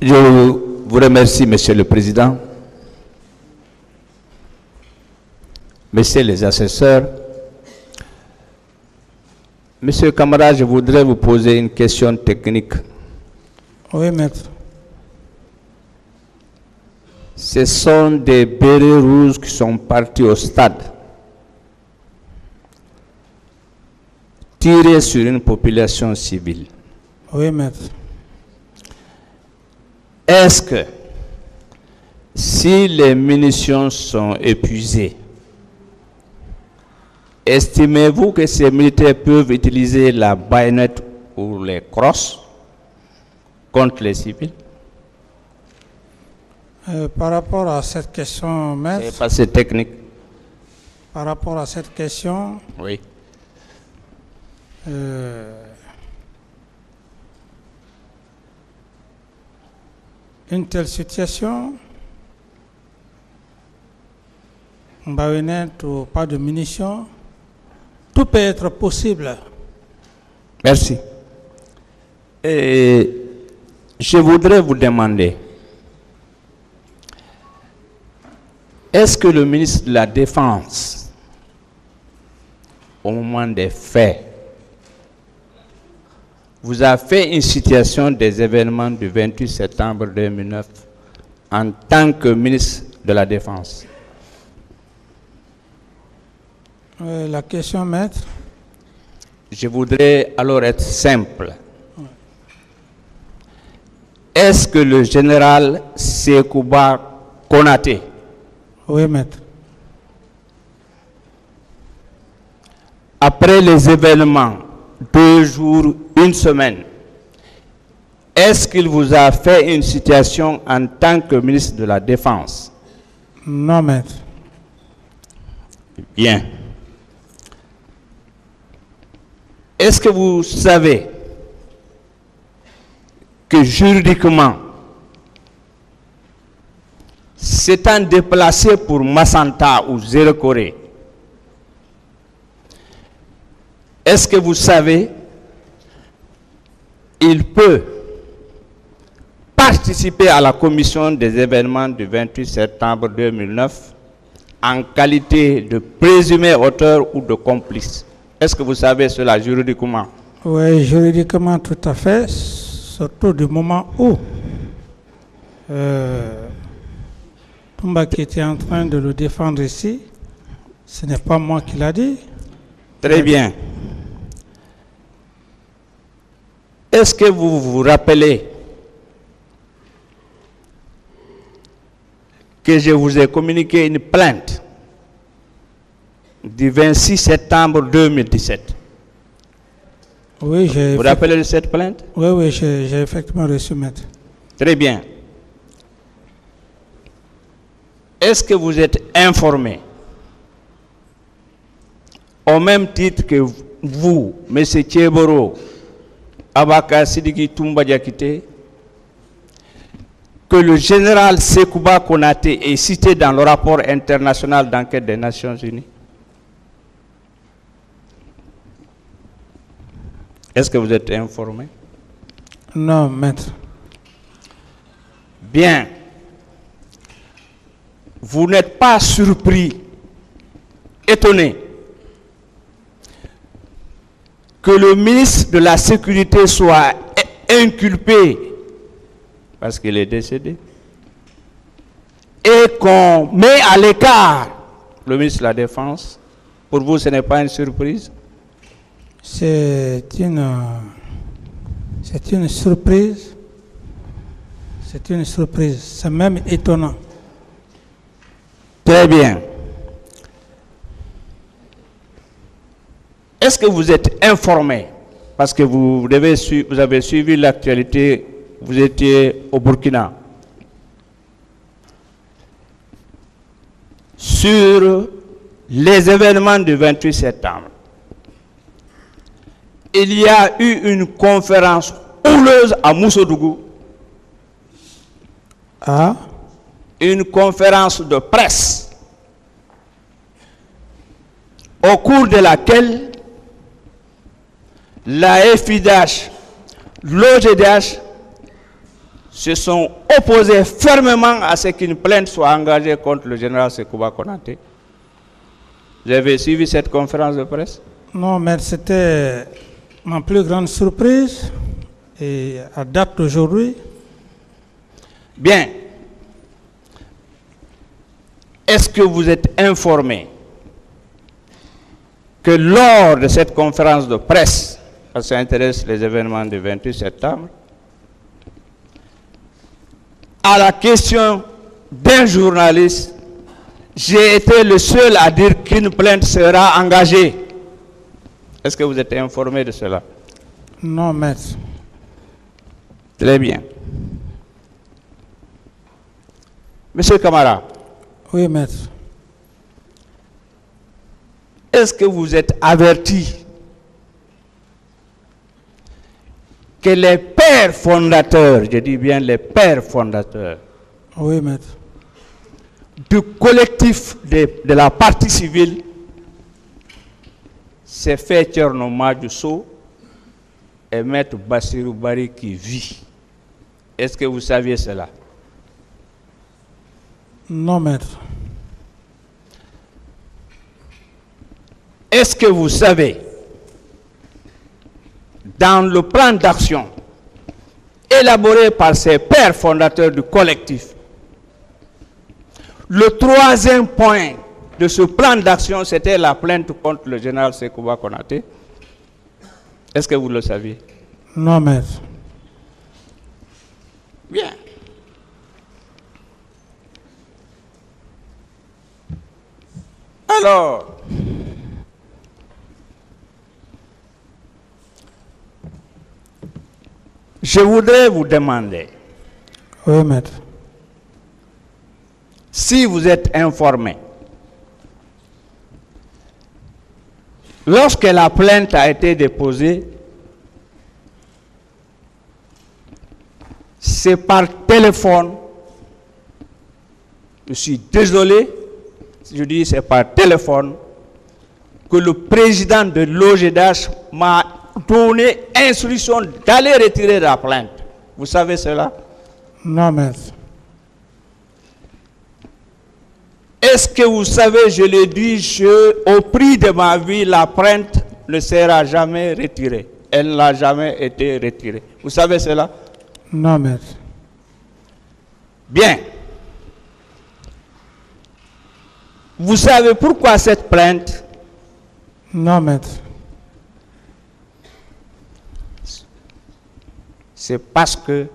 Je vous remercie, Monsieur le Président. Messieurs les assesseurs, Monsieur Camara, je voudrais vous poser une question technique. Oui, maître. Ce sont des bérets rouges qui sont partis au stade, tirés sur une population civile. Oui, maître. Est-ce que si les munitions sont épuisées, estimez-vous que ces militaires peuvent utiliser la baïonnette ou les crosses contre les civils? Euh, par rapport à cette question, C'est maître, pas c'est technique. par rapport à cette question, Oui. euh, une telle situation, baïonnette ou pas de munitions, tout peut être possible. Merci. Et je voudrais vous demander, est-ce que le ministre de la Défense, au moment des faits, vous a fait une situation des événements du 28 septembre 2009 en tant que ministre de la Défense Euh, la question, maître, Je voudrais alors être simple. Est-ce que le général Sekouba Konaté, oui, maître. après les événements, deux jours, une semaine, est-ce qu'il vous a fait une situation en tant que ministre de la Défense? Non, maître. Bien. Est-ce que vous savez que juridiquement, s'étant déplacé pour Massanta ou Zérekoré, est-ce que vous savez, il peut participer à la commission des événements du 28 septembre 2009 en qualité de présumé auteur ou de complice? Est-ce que vous savez cela juridiquement? Oui, juridiquement tout à fait, surtout du moment où euh, qui était en train de le défendre ici, ce n'est pas moi qui l'a dit. Très bien. Est-ce que vous vous rappelez que je vous ai communiqué une plainte du 26 septembre 2017 Oui, j'ai Vous vous rappelez de cette plainte? Oui, oui, j'ai effectivement reçu, maître. Très bien. Est-ce que vous êtes informé au même titre que vous, M. Thieboro, Abaka Sidiki Toumba Diakité, que le général Sekouba Konaté est cité dans le rapport international d'enquête des Nations Unies Est-ce que vous êtes informé? Non, maître. Bien. Vous n'êtes pas surpris, étonné que le ministre de la Sécurité soit inculpé parce qu'il est décédé et qu'on met à l'écart le ministre de la Défense. Pour vous, ce n'est pas une surprise? C'est une, c'est une surprise. C'est une surprise. C'est même étonnant. Très bien. Est-ce que vous êtes informé? Parce que vous, devez sui- vous avez suivi l'actualité, vous étiez au Burkina. Sur les événements du 28 septembre, il y a eu une conférence houleuse à Moussodougou, Ah, une conférence de presse au cours de laquelle la FIDH, l'OGDH se sont opposés fermement à ce qu'une plainte soit engagée contre le général Sekouba Konaté. Vous avez suivi cette conférence de presse? Non, mais c'était ma plus grande surprise. Et à date d'aujourd'hui, Bien. Est-ce que vous êtes informé que lors de cette conférence de presse, ça intéresse les événements du 28 septembre, à la question d'un journaliste, j'ai été le seul à dire qu'une plainte sera engagée. Est-ce que vous êtes informé de cela? Non, maître. Très bien. Monsieur Camara, Oui, maître. est-ce que vous êtes averti que les pères fondateurs, je dis bien les pères fondateurs, Oui, maître. du collectif de, de la partie civile, c'est fait Tcherno et Maître Bassirou Bari qui vit. Est-ce que vous saviez cela? Non, maître. Est-ce que vous savez, dans le plan d'action élaboré par ces pères fondateurs du collectif, le troisième point de ce plan d'action, c'était la plainte contre le général Sekouba Konaté Est-ce que vous le saviez? Non, maître. Bien. Alors, je voudrais vous demander Oui, maître. si vous êtes informé. Lorsque la plainte a été déposée, c'est par téléphone. Je suis désolé, je dis c'est par téléphone, que le président de l'OGDH m'a donné instruction d'aller retirer la plainte. Vous savez cela? Non, maître. Est-ce que vous savez, je le dis, je, au prix de ma vie, la plainte ne sera jamais retirée. Elle n'a jamais été retirée. Vous savez cela? Non, maître. Bien. Vous savez pourquoi cette plainte? Non, maître. C'est parce que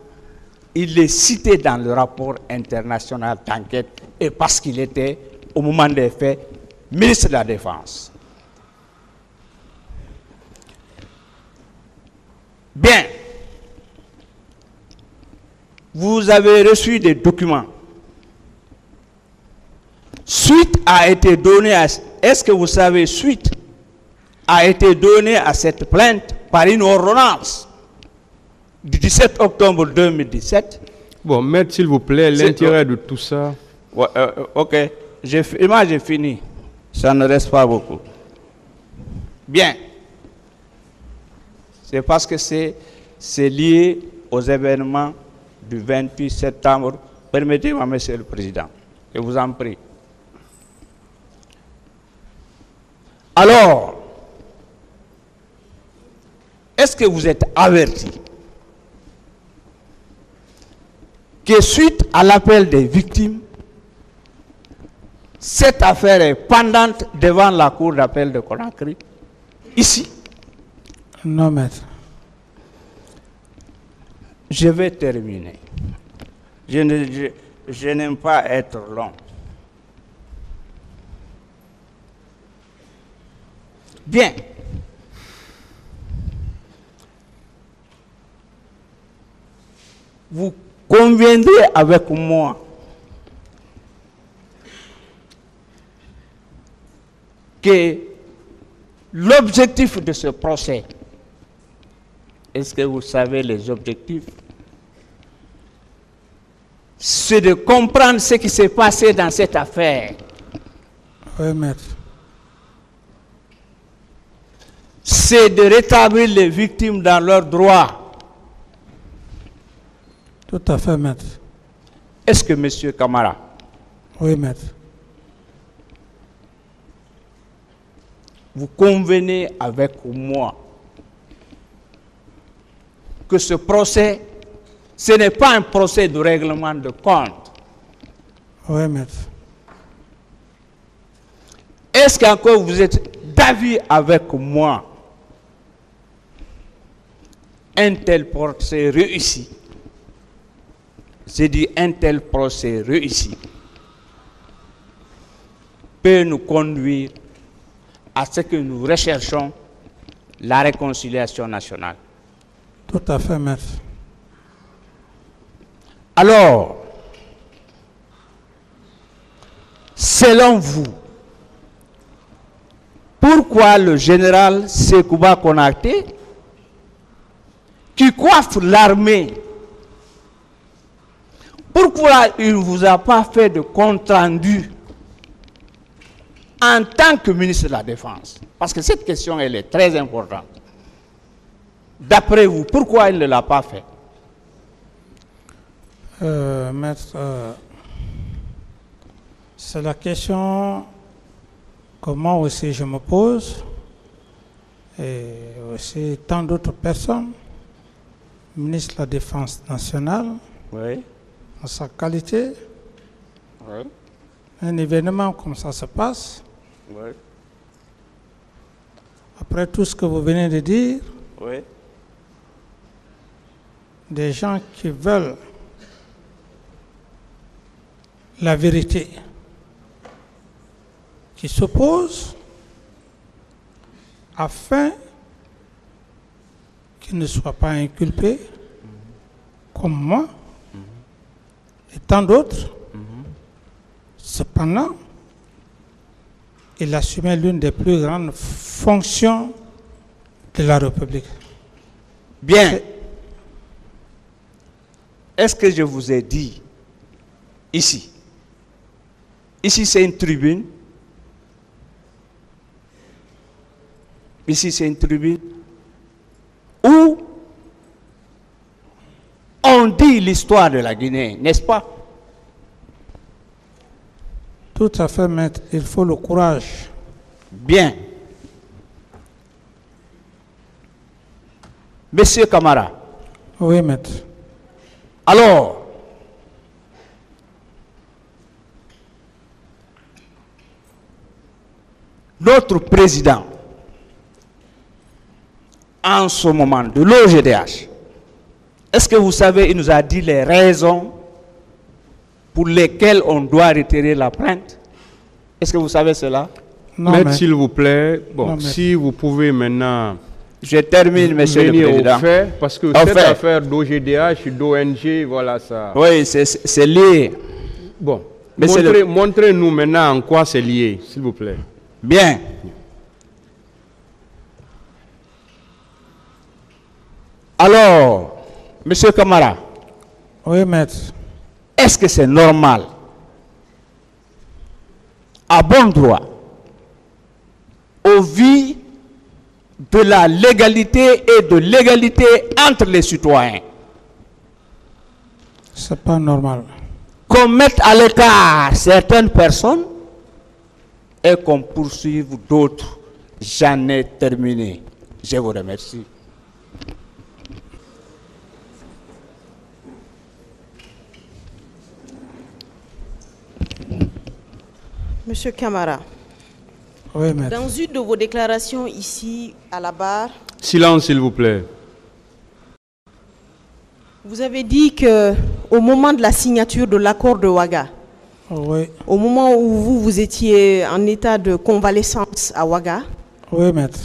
il est cité dans le rapport international d'enquête et parce qu'il était, au moment des faits, ministre de la Défense. Bien. Vous avez reçu des documents. Suite a été donnée à... Est-ce que vous savez, suite a été donnée à cette plainte par une ordonnance du 17 octobre 2017 Bon, maître, s'il vous plaît, l'intérêt de tout ça. Ouais, euh, euh, ok, j'ai fi- moi j'ai fini. Ça ne reste pas beaucoup. Bien. C'est parce que c'est c'est lié aux événements du 28 septembre. Permettez-moi, Monsieur le Président, je vous en prie. Alors, est-ce que vous êtes averti? Que suite à l'appel des victimes, cette affaire est pendante devant la cour d'appel de Conakry, ici. Non, maître. Je vais terminer. Je ne- je- je n'aime pas être long. Bien. Vous conviendrez avec moi que l'objectif de ce procès, est-ce que vous savez les objectifs? C'est de comprendre ce qui s'est passé dans cette affaire. Oui, maître. C'est de rétablir les victimes dans leurs droits. Tout à fait, maître. Est-ce que, monsieur Camara, Oui, maître. vous convenez avec moi que ce procès, ce n'est pas un procès de règlement de compte. Oui, maître. Est-ce qu'encore vous êtes d'avis avec moi? Un tel procès réussi. J'ai dit un tel procès réussi peut nous conduire à ce que nous recherchons la réconciliation nationale. Tout à fait, maître. Alors, selon vous, pourquoi le général Sekouba Konakte, qui coiffe l'armée, pourquoi il ne vous a pas fait de compte rendu en tant que ministre de la Défense? Parce que cette question, elle est très importante. D'après vous, pourquoi il ne l'a pas fait? Euh, maître, euh, c'est la question que moi aussi je me pose et aussi tant d'autres personnes, ministre de la Défense nationale, Oui. En sa qualité, un événement comme ça se passe, après tout ce que vous venez de dire, des gens qui veulent la vérité, qui s'opposent afin qu'ils ne soient pas inculpés, comme moi et tant d'autres. Cependant, il assumait l'une des plus grandes fonctions de la République. Bien. Est-ce que je vous ai dit ici Ici, c'est une tribune? Ici, c'est une tribune où on dit l'histoire de la Guinée, n'est-ce pas? Tout à fait, maître. Il faut le courage. Bien. Monsieur Camara, Oui, maître. alors, notre président, en ce moment, de l'OGDH, est-ce que vous savez, il nous a dit les raisons pour lesquelles on doit retirer la plainte? Est-ce que vous savez cela? Non, Maître, mais- s'il vous plaît, bon, Non, mais- si vous pouvez maintenant Je termine, monsieur le président. au fait, parce que Au cette fait. affaire d'OGDH, d'ONG, voilà ça. Oui, c'est- lié. Bon, montrez- montrez-nous maintenant en quoi c'est lié, s'il vous plaît. Bien. Alors, Monsieur Camara, Oui, maître. est-ce que c'est normal, à bon droit, au vu de la légalité et de l'égalité entre les citoyens, C'est pas normal. qu'on mette à l'écart certaines personnes et qu'on poursuive d'autres J'en ai terminé. Je vous remercie. Monsieur Camara, Oui, maître. dans une de vos déclarations ici à la barre, Silence, s'il vous plaît. vous avez dit que au moment de la signature de l'accord de Ouaga, Oui, au moment où vous, vous étiez en état de convalescence à Ouaga, oui, maître.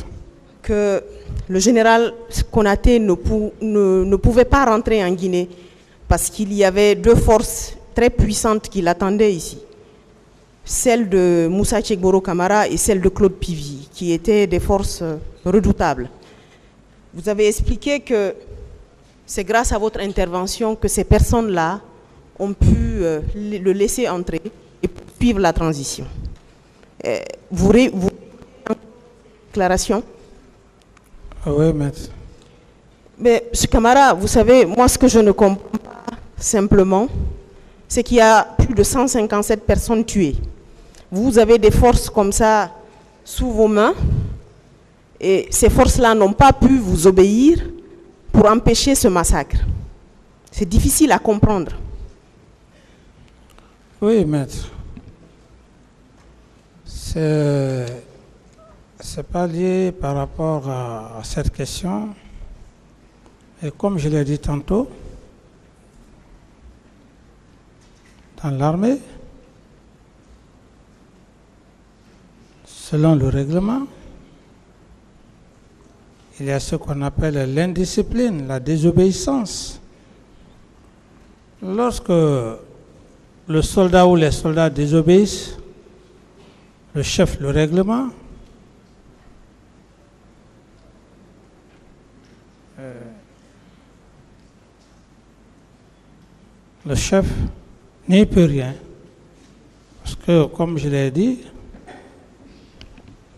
que le général Konaté ne, pou- ne- ne pouvait pas rentrer en Guinée parce qu'il y avait deux forces très puissantes qui l'attendaient ici. Celle de Moussa Tchegboro Kamara et celle de Claude Pivy, qui étaient des forces euh, redoutables. Vous avez expliqué que c'est grâce à votre intervention que ces personnes-là ont pu euh, le laisser entrer et suivre la transition. Euh, vous, vous déclaration? Oui, maître. Mais, M. Camara, vous savez, moi, ce que je ne comprends pas, simplement, c'est qu'il y a plus de 157 personnes tuées. Vous avez des forces comme ça sous vos mains et ces forces-là n'ont pas pu vous obéir pour empêcher ce massacre. C'est difficile à comprendre. Oui, maître. C'est pas lié par rapport à, à cette question. Et comme je l'ai dit tantôt, dans l'armée, selon le règlement, il y a ce qu'on appelle l'indiscipline, la désobéissance. Lorsque le soldat ou les soldats désobéissent, le chef le règlement, euh, le chef n'y peut rien. Parce que, comme je l'ai dit,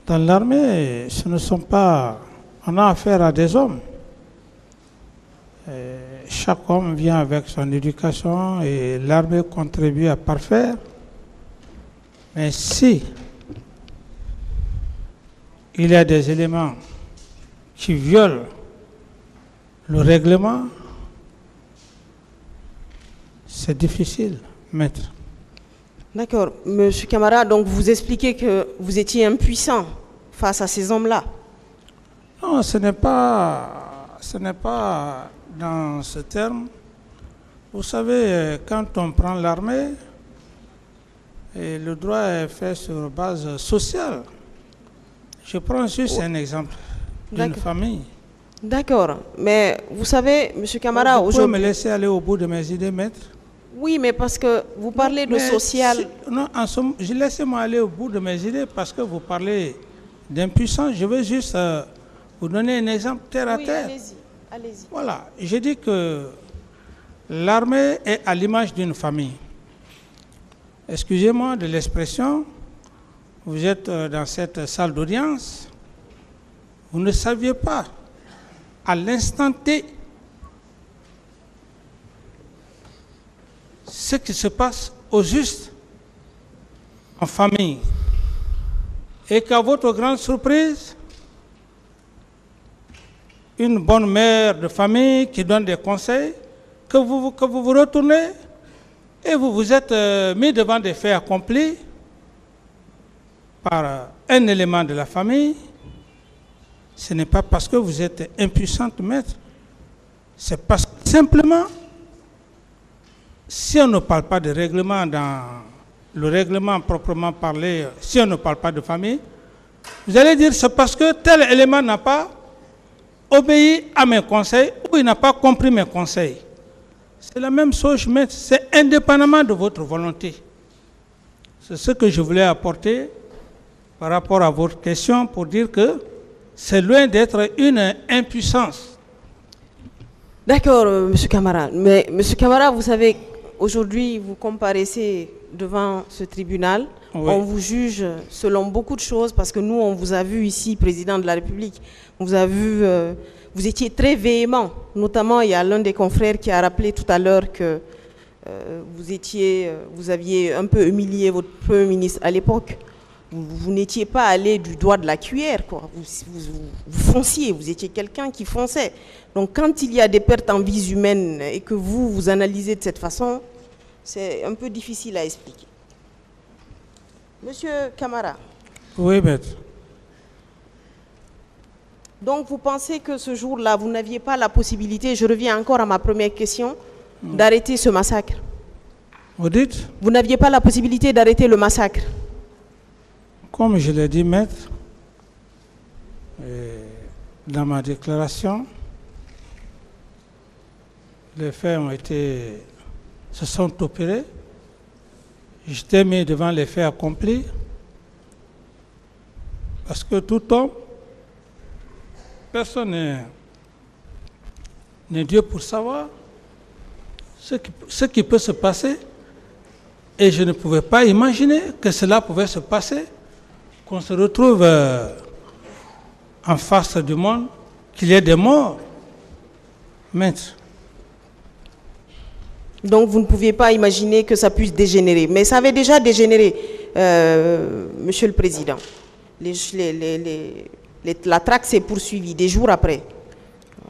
dans l'armée, ce ne sont pas... On a affaire à des hommes. Chaque homme vient avec son éducation et l'armée contribue à parfaire. Mais si il y a des éléments qui violent le règlement, c'est difficile, maître. D'accord. Monsieur Camara, donc vous expliquez que vous étiez impuissant face à ces hommes-là. Non, ce n'est pas, ce n'est pas dans ce terme. Vous savez, quand on prend l'armée, et le droit est fait sur base sociale. Je prends juste un exemple d'une famille. D'accord. Mais vous savez, Monsieur Camara, Vous pouvez me aujourd'hui. laisser aller au bout de mes idées, maître Oui, mais parce que vous parlez de social. si- non, en somme, je laissez-moi aller au bout de mes idées parce que vous parlez d'impuissance. Je veux juste euh, vous donner un exemple terre à terre. allez-y. Allez-y. Voilà, j'ai dit que l'armée est à l'image d'une famille. Excusez-moi de l'expression, vous êtes euh, dans cette salle d'audience, vous ne saviez pas à l'instant T ce qui se passe au juste en famille. Et qu'à votre grande surprise, une bonne mère de famille qui donne des conseils, que vous vous, vous retournez et vous vous êtes euh, mis devant des faits accomplis par euh, un élément de la famille, ce n'est pas parce que vous êtes impuissante, maître, c'est parce que simplement, si on ne parle pas de règlement dans le règlement proprement parlé, si on ne parle pas de famille, vous allez dire c'est parce que tel élément n'a pas obéi à mes conseils ou il n'a pas compris mes conseils. C'est la même chose, maître, c'est indépendamment de votre volonté. C'est ce que je voulais apporter par rapport à votre question pour dire que c'est loin d'être une impuissance. D'accord, euh, Monsieur Camara. Mais Monsieur Camara, vous savez, aujourd'hui, vous comparaissez devant ce tribunal. Oui. On vous juge selon beaucoup de choses parce que nous, on vous a vu ici, président de la République. On vous a vu, euh, vous étiez très véhément. Notamment, il y a l'un des confrères qui a rappelé tout à l'heure que euh, vous étiez, euh, vous aviez un peu humilié votre premier ministre à l'époque. Vous, vous n'étiez pas allé du doigt de la cuillère, quoi. Vous, vous- vous fonciez, vous étiez quelqu'un qui fonçait. Donc, quand il y a des pertes en vies humaines et que vous vous analysez de cette façon, c'est un peu difficile à expliquer. Monsieur Camara, Oui, maître. donc vous pensez que ce jour-là, vous n'aviez pas la possibilité, je reviens encore à ma première question, d'arrêter ce massacre? Vous dites, Vous n'aviez pas la possibilité d'arrêter le massacre? Comme je l'ai dit, maître, et dans ma déclaration, les faits ont été, se sont opérés. J'étais mis devant les faits accomplis. Parce que tout homme, personne n'est- Dieu pour savoir ce qui, ce qui peut se passer. Et je ne pouvais pas imaginer que cela pouvait se passer, qu'on se retrouve euh, en face du monde, qu'il y ait des morts. Maître, Donc vous ne pouviez pas imaginer que ça puisse dégénérer. Mais ça avait déjà dégénéré, euh, Monsieur le Président. Les- les- les- les- les- la traque s'est poursuivie des jours après.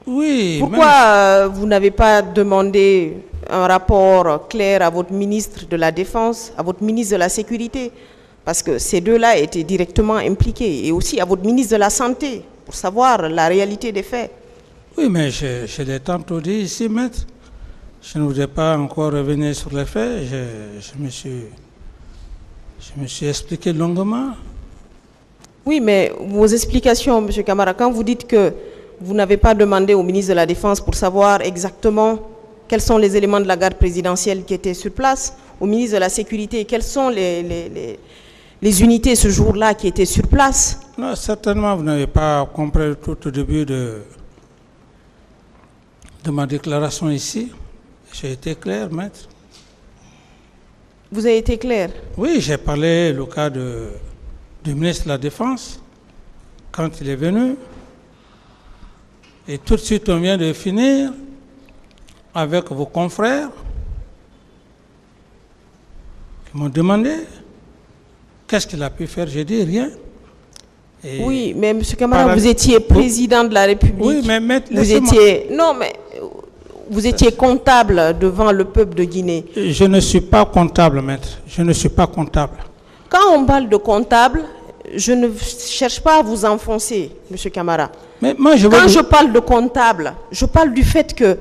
Oui. Pourquoi euh, vous n'avez pas demandé un rapport clair à votre ministre de la Défense, à votre ministre de la Sécurité? Parce que ces deux-là étaient directement impliqués. Et aussi à votre ministre de la Santé, pour savoir la réalité des faits. Oui, mais je, je l'ai tantôt dit ici, maître. Je ne voudrais pas encore revenir sur les faits. Je, je me, suis, je me suis expliqué longuement. Oui, mais vos explications, M. Camara, quand vous dites que vous n'avez pas demandé au ministre de la Défense pour savoir exactement quels sont les éléments de la garde présidentielle qui étaient sur place, au ministre de la Sécurité, quelles sont les, les- les- les unités ce jour-là qui étaient sur place, Non, certainement, vous n'avez pas compris tout au début de, de ma déclaration ici. J'ai été clair, maître. vous avez été clair? Oui, j'ai parlé le cas de, du ministre de la Défense quand il est venu. Et tout de suite, on vient de finir avec vos confrères qui m'ont demandé qu'est-ce qu'il a pu faire. J'ai dit rien. Et- Oui, mais M. Camara, vous étiez président de la République. Oui, mais maître, vous étiez. Non, mais vous étiez comptable devant le peuple de Guinée. Je ne suis pas comptable, maître. Je ne suis pas comptable. Quand on parle de comptable, je ne cherche pas à vous enfoncer, M. Camara. Mais moi, je veux Quand vous- je parle de comptable, je parle du fait que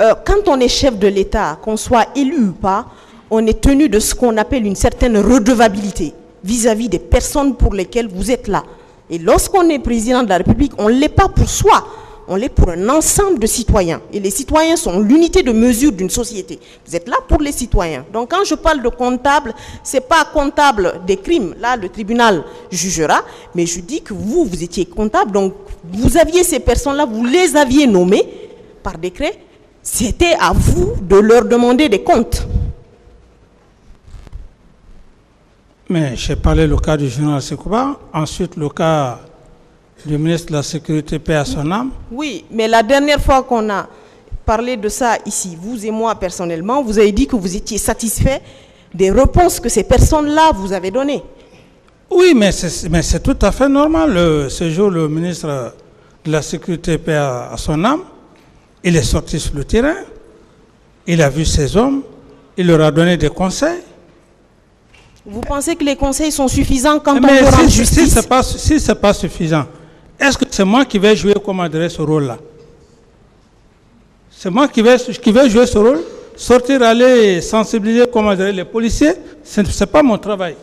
euh, quand on est chef de l'État, qu'on soit élu ou pas, on est tenu de ce qu'on appelle une certaine redevabilité vis-à-vis des personnes pour lesquelles vous êtes là. Et lorsqu'on est président de la République, on ne l'est pas pour soi, on l'est pour un ensemble de citoyens. Et les citoyens sont l'unité de mesure d'une société. Vous êtes là pour les citoyens. Donc quand je parle de comptable, ce n'est pas comptable des crimes. Là, le tribunal jugera. Mais je dis que vous, vous étiez comptable. Donc vous aviez ces personnes-là, vous les aviez nommées par décret. C'était à vous de leur demander des comptes. Mais j'ai parlé le cas du général Sekouba, ensuite le cas du ministre de la Sécurité, paix à son âme. Oui, mais la dernière fois qu'on a parlé de ça ici, vous et moi personnellement, vous avez dit que vous étiez satisfait des réponses que ces personnes-là vous avaient données. Oui, mais c'est tout à fait normal. Le- ce jour, le ministre de la Sécurité, paix à, à son âme, il est sorti sur le terrain, il a vu ses hommes, il leur a donné des conseils. Vous pensez que les conseils sont suffisants quand on mais rendre si, si justice? ce n'est si pas suffisant, est-ce que c'est moi qui vais jouer, dirais ce rôle-là? C'est moi qui vais, qui vais jouer ce rôle? Sortir, aller sensibiliser, comment les policiers, ce n'est pas mon travail.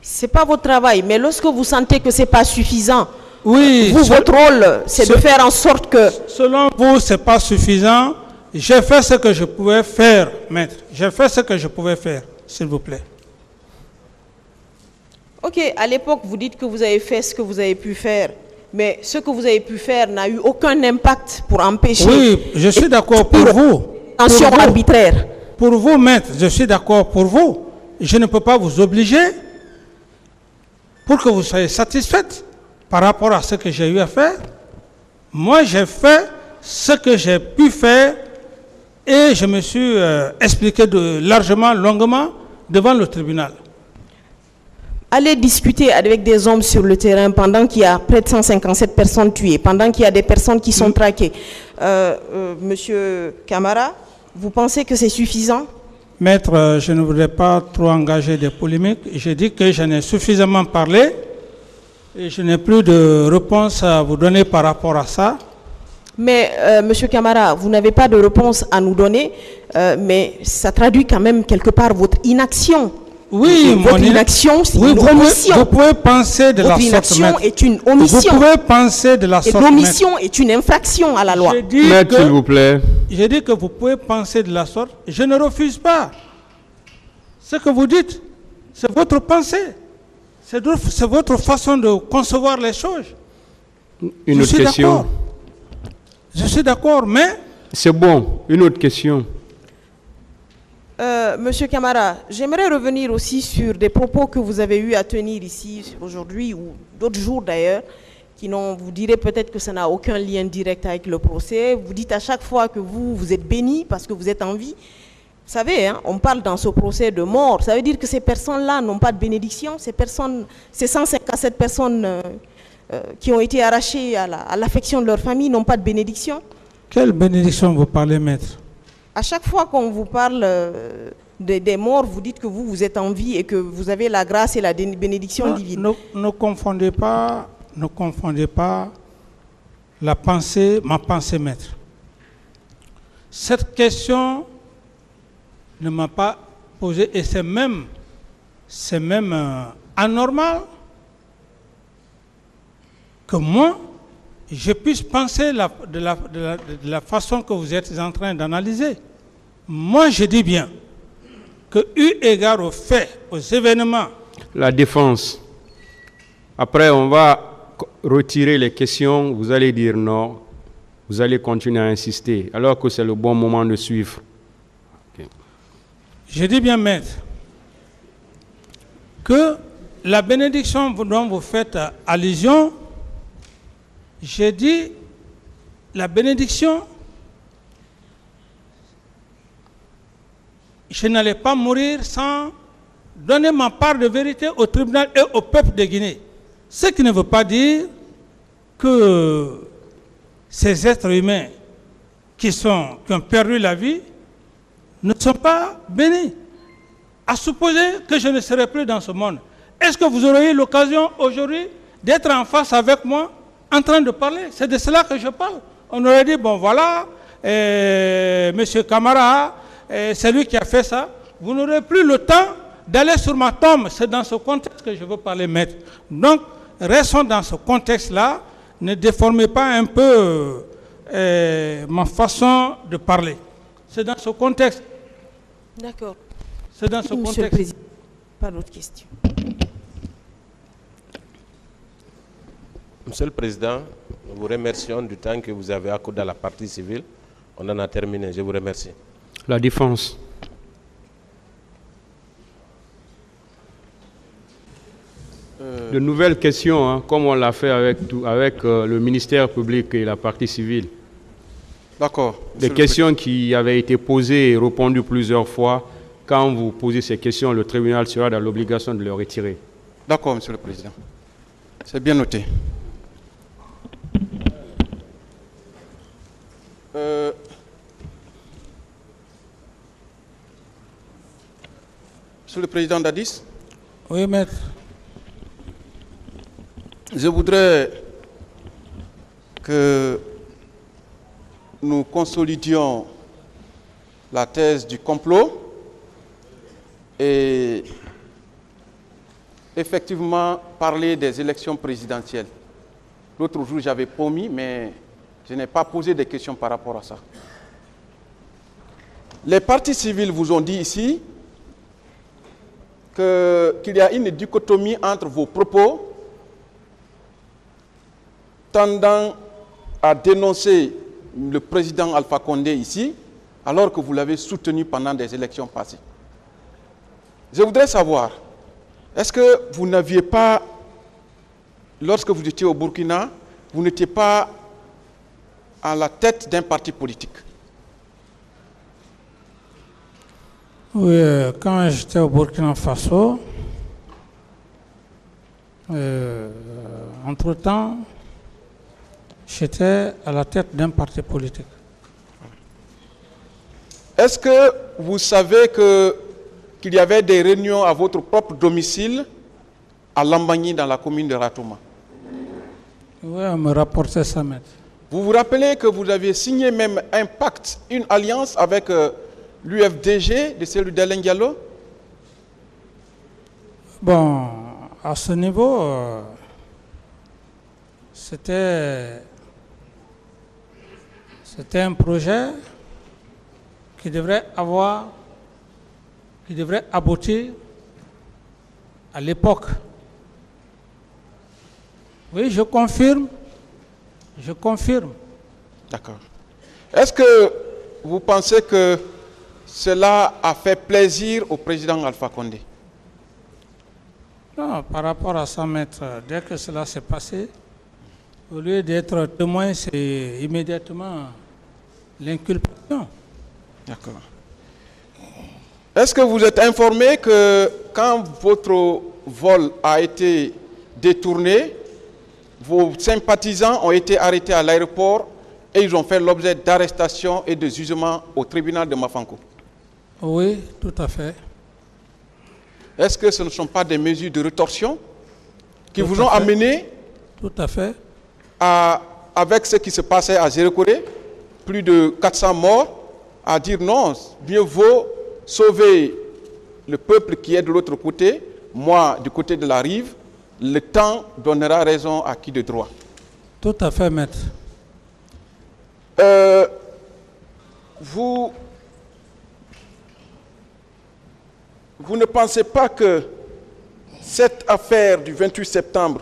C'est pas votre travail, mais lorsque vous sentez que c'est pas suffisant, Oui, vous, ce- votre rôle, c'est de ce- faire en sorte que selon vous, ce n'est pas suffisant. J'ai fait ce que je pouvais faire, maître. J'ai fait ce que je pouvais faire, s'il vous plaît. Ok, à l'époque, vous dites que vous avez fait ce que vous avez pu faire, mais ce que vous avez pu faire n'a eu aucun impact pour empêcher Oui, je suis d'accord pour pour- vous. Pour tension vous. arbitraire. Pour vous, maître, je suis d'accord pour vous. Je ne peux pas vous obliger pour que vous soyez satisfaite par rapport à ce que j'ai eu à faire. Moi, j'ai fait ce que j'ai pu faire et je me suis euh, expliqué de, largement, longuement devant le tribunal. Aller discuter avec des hommes sur le terrain pendant qu'il y a près de 157 personnes tuées, pendant qu'il y a des personnes qui sont traquées. Euh, euh, Monsieur Camara, vous pensez que c'est suffisant? Maître, euh, je ne voudrais pas trop engager des polémiques. J'ai dit que j'en ai suffisamment parlé et je n'ai plus de réponse à vous donner par rapport à ça. Mais, euh, Monsieur Camara, vous n'avez pas de réponse à nous donner, euh, mais ça traduit quand même quelque part votre inaction. Oui, votre mon inaction, c'est Oui, une vous pouvez, omission. vous pouvez penser de la Votre sorte, inaction maître. est une Vous omission. pouvez penser de la Et sorte, l'omission est une infraction à la loi. maître. S'il que, vous plaît. j'ai dit que vous pouvez penser de la sorte. Je ne refuse pas. Ce que vous dites, c'est votre pensée. C'est de- c'est votre façon de concevoir les choses. Une Je autre suis question. d'accord. Je suis d'accord, mais C'est bon. Une autre question. Euh, Monsieur Camara, j'aimerais revenir aussi sur des propos que vous avez eu à tenir ici aujourd'hui ou d'autres jours d'ailleurs, qui n'ont, vous direz peut-être que ça n'a aucun lien direct avec le procès. Vous dites à chaque fois que vous, vous êtes béni parce que vous êtes en vie. Vous savez, hein, on parle dans ce procès de mort. Ça veut dire que ces personnes-là n'ont pas de bénédiction. Ces personnes, ces 157 personnes euh, euh, qui ont été arrachées à la- à l'affection de leur famille n'ont pas de bénédiction. Quelle bénédiction vous parlez, maître? À chaque fois qu'on vous parle euh, des, des morts, vous dites que vous, vous êtes en vie et que vous avez la grâce et la bénédiction Non, divine. Ne, ne confondez pas, ne confondez pas la pensée, ma pensée, maître. Cette question ne m'a pas posé et c'est même, c'est même euh, anormal que moi, je puisse penser la- de, la, de la- de la façon que vous êtes en train d'analyser. Moi, je dis bien que, eu égard aux faits, aux événements, La défense. Après, on va retirer les questions. Vous allez dire non. Vous allez continuer à insister, alors que c'est le bon moment de suivre. Je dis bien, maître, que la bénédiction dont vous faites allusion, j'ai dit la bénédiction, je n'allais pas mourir sans donner ma part de vérité au tribunal et au peuple de Guinée. Ce qui ne veut pas dire que ces êtres humains qui, ont perdu la vie ne sont pas bénis. À supposer que je ne serai plus dans ce monde. Est-ce que vous aurez l'occasion aujourd'hui d'être en face avec moi en train de parler C'est de cela que je parle. On aurait dit, bon voilà, euh, Monsieur Camara, c'est lui qui a fait ça. Vous n'aurez plus le temps d'aller sur ma tombe. C'est dans ce contexte que je veux parler, maître. Donc, restons dans ce contexte-là. Ne déformez pas un peu euh, ma façon de parler. C'est dans ce contexte. D'accord. C'est dans ce Monsieur le contexte. Président, pas d'autres questions. Monsieur le Président, nous vous remercions du temps que vous avez accordé à la partie civile. On en a terminé. Je vous remercie. La défense. De nouvelles questions, hein, comme on l'a fait avec, tout- avec euh, le ministère public et la partie civile. D'accord. Des questions qui avaient été posées et répondues plusieurs fois. Quand vous posez ces questions, le tribunal sera dans l'obligation de les retirer. D'accord, Monsieur le Président. C'est bien noté. Euh, Monsieur le Président Dadis, Oui, maître. je voudrais que nous consolidions la thèse du complot et effectivement parler des élections présidentielles. L'autre jour, j'avais promis, mais je n'ai pas posé de questions par rapport à ça. Les partis civils vous ont dit ici qu'il y a une dichotomie entre vos propos tendant à dénoncer le président Alpha Condé ici, alors que vous l'avez soutenu pendant des élections passées. Je voudrais savoir, est-ce que vous n'aviez pas, lorsque vous étiez au Burkina, vous n'étiez pas à la tête d'un parti politique Oui, euh, quand j'étais au Burkina Faso, euh, entre-temps, j'étais à la tête d'un parti politique. Est-ce que vous savez que- qu'il y avait des réunions à votre propre domicile à Lambagny, dans la commune de Ratouma Oui, on me rapportait ça, maître. Vous vous rappelez que vous aviez signé même un pacte, une alliance avec l'UFDG de celui d'Alain Diallo? Bon, à ce niveau, euh, c'était c'était un projet qui devrait avoir, qui devrait aboutir à l'époque. Oui, je confirme, je confirme. D'accord. Est-ce que vous pensez que cela a fait plaisir au président Alpha Condé? Non, par rapport à ça, maître, dès que cela s'est passé, Au lieu d'être témoin, c'est immédiatement l'inculpation. D'accord. Est-ce que vous êtes informé que quand votre vol a été détourné, vos sympathisants ont été arrêtés à l'aéroport et ils ont fait l'objet d'arrestations et de jugements au tribunal de Mafanko Oui, tout à fait. Est-ce que ce ne sont pas des mesures de rétorsion qui Tout vous ont fait. amené Tout à fait. à, avec ce qui se passait à Zérokoré, plus de 400 morts, à dire non, mieux vaut sauver le peuple qui est de l'autre côté, moi du côté de la rive, le temps donnera raison à qui de droit. Tout à fait, maître. Euh, vous, vous ne pensez pas que cette affaire du 28 septembre,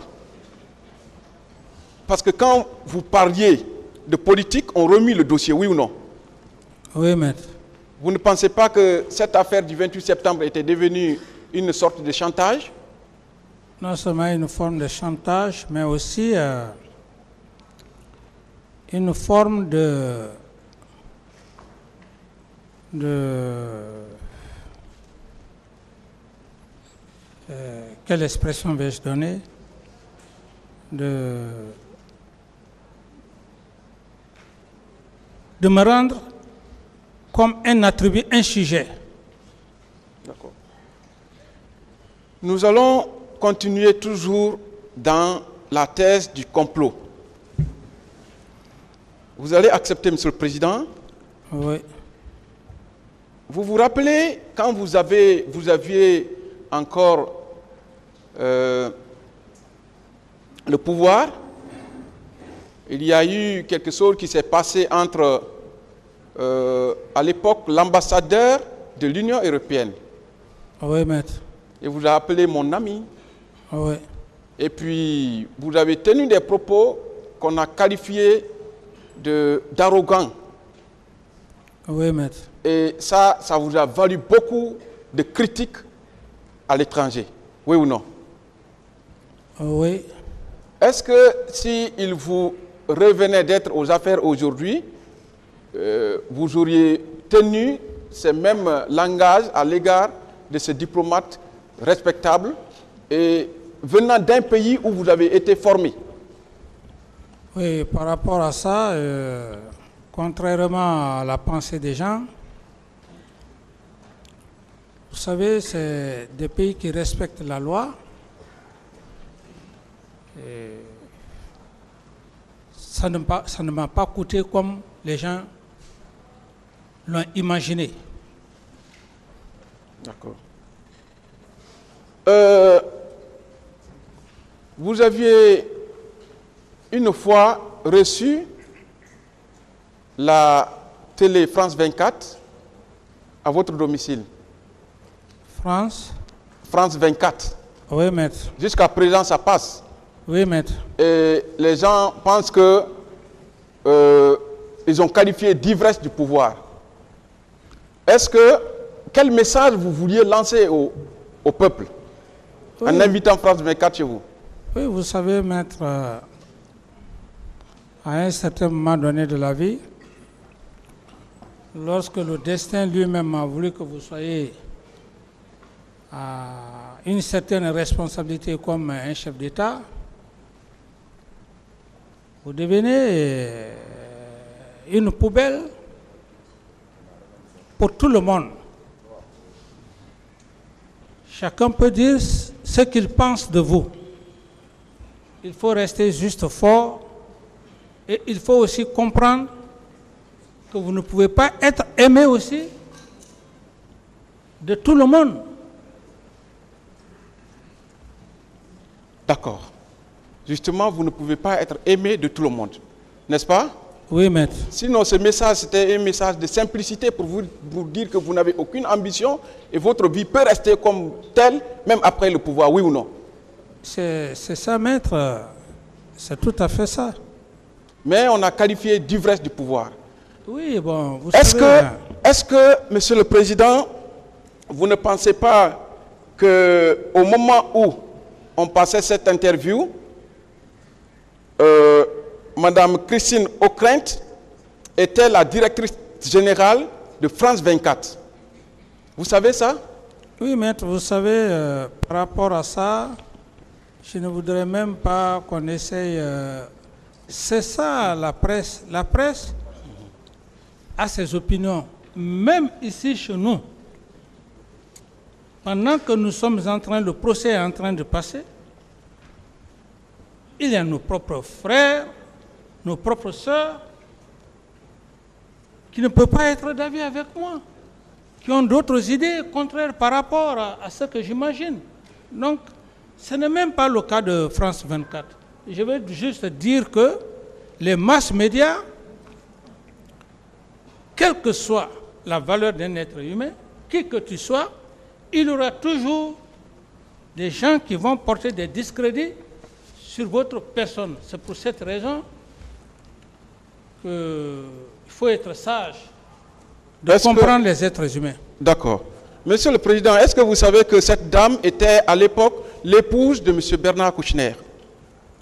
parce que quand vous parliez de politique, on remis le dossier, oui ou non? Oui, maître. Vous ne pensez pas que cette affaire du 28 septembre était devenue une sorte de chantage? Non seulement une forme de chantage, mais aussi euh, une forme de, de euh, quelle expression vais-je donner? De, de me rendre comme un attribut, un sujet. D'accord. Nous allons continuer toujours dans la thèse du complot. Vous allez accepter, Monsieur le Président. Oui, Vous vous rappelez quand vous, avez, vous aviez encore euh, le pouvoir, il y a eu quelque chose qui s'est passé entre, euh, à l'époque, l'ambassadeur de l'Union européenne. oui, maître. Et vous a appelé mon ami. Oui, Et puis, vous avez tenu des propos qu'on a qualifiés d'arrogants. oui, maître. Et ça, ça vous a valu beaucoup de critiques à l'étranger. Oui ou non? Oui, Est-ce que si il vous revenait d'être aux affaires aujourd'hui, euh, vous auriez tenu ces mêmes langages à l'égard de ce diplomate respectable et venant d'un pays où vous avez été formé Oui, par rapport à ça, euh, contrairement à la pensée des gens, vous savez, c'est des pays qui respectent la loi. Et ça ne m'a- ça ne m'a pas coûté comme les gens l'ont imaginé. D'accord. Euh, vous aviez une fois reçu la télé France 24 à votre domicile. France? France 24. Oui, maître. Jusqu'à présent, ça passe. Oui, maître. Et les gens pensent que euh, ils ont qualifié d'ivresse du pouvoir. Est-ce que quel message vous vouliez lancer au, au peuple en invitant France 24 chez vous? Oui, vous savez, maître, à un certain moment donné de la vie, lorsque le destin lui-même a voulu que vous soyez à une certaine responsabilité comme un chef d'État, vous devenez euh, une poubelle pour tout le monde. Chacun peut dire ce qu'il pense de vous. Il faut rester juste fort et il faut aussi comprendre que vous ne pouvez pas être aimé aussi de tout le monde. D'accord. Justement, vous ne pouvez pas être aimé de tout le monde. N'est-ce pas? Oui, maître. Sinon, ce message, c'était un message de simplicité pour vous, vous dire que vous n'avez aucune ambition et votre vie peut rester comme telle, même après le pouvoir, oui ou non? C'est ça, maître. C'est tout à fait ça. Mais on a qualifié d'ivresse du pouvoir. Oui, bon, vous Est-ce savez, hein. que, est-ce que, Monsieur le Président, vous ne pensez pas que au moment où on passait cette interview, euh, Madame Christine Ockrent était la directrice générale de France 24. Vous savez ça? Oui, maître, vous savez, euh, par rapport à ça, je ne voudrais même pas qu'on essaye. euh, c'est ça la presse. La presse a ses opinions, même ici chez nous. Pendant que nous sommes en train, le procès est en train de passer, il y a nos propres frères, nos propres sœurs, qui ne peuvent pas être d'avis avec moi qui ont d'autres idées contraires par rapport à, à ce que j'imagine. Donc, ce n'est même pas le cas de France 24. Je vais juste dire que les masses médias, quelle que soit la valeur d'un être humain, qui que tu sois, il y aura toujours des gens qui vont porter des discrédits sur votre personne. C'est pour cette raison qu'il faut être sage de que- comprendre les êtres humains. D'accord. Monsieur le Président, est-ce que vous savez que cette dame était à l'époque l'épouse de Monsieur Bernard Kouchner